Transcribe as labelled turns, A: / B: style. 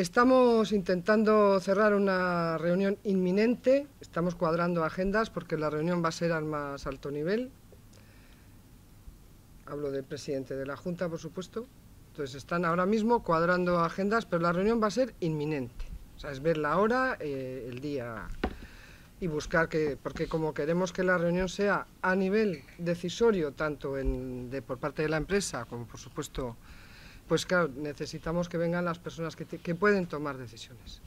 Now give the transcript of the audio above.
A: Estamos intentando cerrar una reunión inminente, estamos cuadrando agendas porque la reunión va a ser al más alto nivel. Hablo del presidente de la Junta, por supuesto. Entonces están ahora mismo cuadrando agendas, pero la reunión va a ser inminente. O sea, es ver la hora, eh, el día y buscar que, porque como queremos que la reunión sea a nivel decisorio, tanto por parte de la empresa como por supuesto pues claro, necesitamos que vengan las personas que, que pueden tomar decisiones.